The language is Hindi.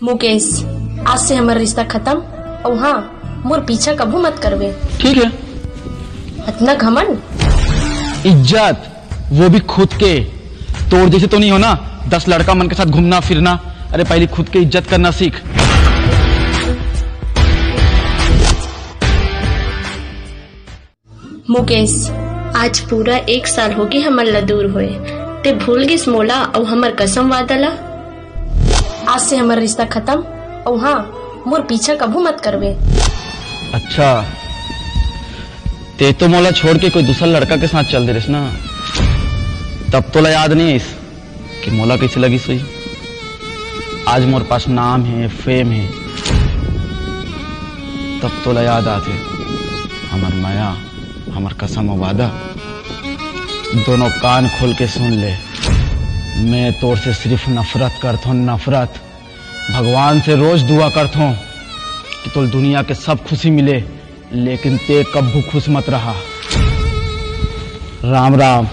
मुकेश आज से हमारा रिश्ता खत्म? और हाँ मोर पीछा कभू मत करवे। ठीक है। इतना घमन इज़्ज़त वो भी खुद के। तोड़ जैसे तो नहीं हो ना? दस लड़का मन के साथ घूमना फिरना। अरे पहले खुद के इज़्ज़त करना सीख। मुकेश आज पूरा एक साल हो गए हमर ला दूर हुए। ते भूल गिस मोला और हमर कसम वादला। आज से हमारा रिश्ता खत्म? और हाँ मोर पीछा कभू मत करवे अच्छा। ते तो मोला छोड़ के कोई दूसरा लड़का के साथ चल दे रही ना। तब तो याद नहीं इस, कि मोला कैसे लगी सोई? आज मोर पास नाम है, फेम है। तब तो याद आते। हमर माया, हमार कसम वादा। दोनों कान खोल के सुन ले। मैं तोर से सिर्फ़ नफरत करता हूँ, नफरत। भगवान से रोज दुआ करता हूँ कि तुल दुनिया के सब खुशी मिले, लेकिन ते कब्बू खुश मत रहा। राम राम।